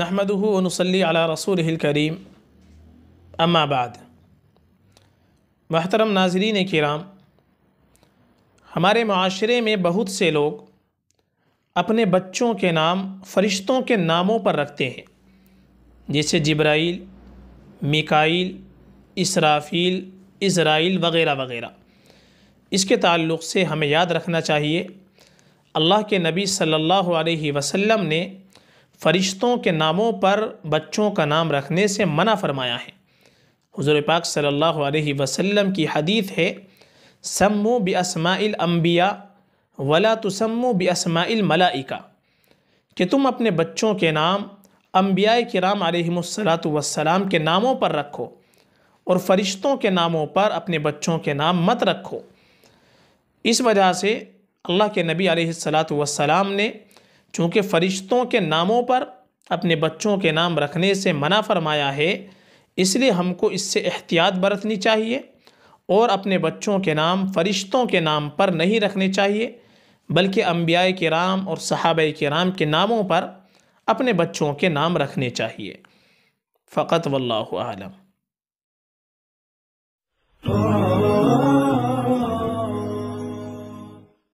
नहमदहू वनसली अला रसूल करीम अम्माबाद महतरम नाजरीन किराम हमारे माशरे में बहुत से लोग अपने बच्चों के नाम फ़रिश्तों के नामों पर रखते हैं जैसे जब्राइल मिकाइल इसराफ़ील इसराइल वगैरह वगैरह। इसके ताल्लुक़ से हमें याद रखना चाहिए, अल्लाह के नबी सल्लल्लाहु अलैहि वसल्लम ने फ़रिश्तों के नामों पर बच्चों का नाम रखने से मना फरमाया है। हुज़ूर पाक सल्लल्लाहु अलैहि वसल्लम की हदीत है, सम्मु बि असमाइल अम्बिया वला तुसम्मु बि असमाइल मलाइका। कि तुम अपने बच्चों के नाम अम्बिया कराम वसलाम के नामों पर रखो। और फ़रिश्तों के नामों पर अपने बच्चों के नाम मत रखो। इस वजह से अल्लाह के नबी वसलाम ने, चूँकि फ़रिश्तों के नामों पर अपने बच्चों के नाम रखने से मना फरमाया है, इसलिए हमको इससे एहतियात बरतनी चाहिए और अपने बच्चों के नाम फ़रिश्तों के नाम पर नहीं रखने चाहिए, बल्कि अम्बिया के कराम और सहाब कराम के नामों पर अपने बच्चों के नाम रखने चाहिए। फ़कत वल्लाम Oh.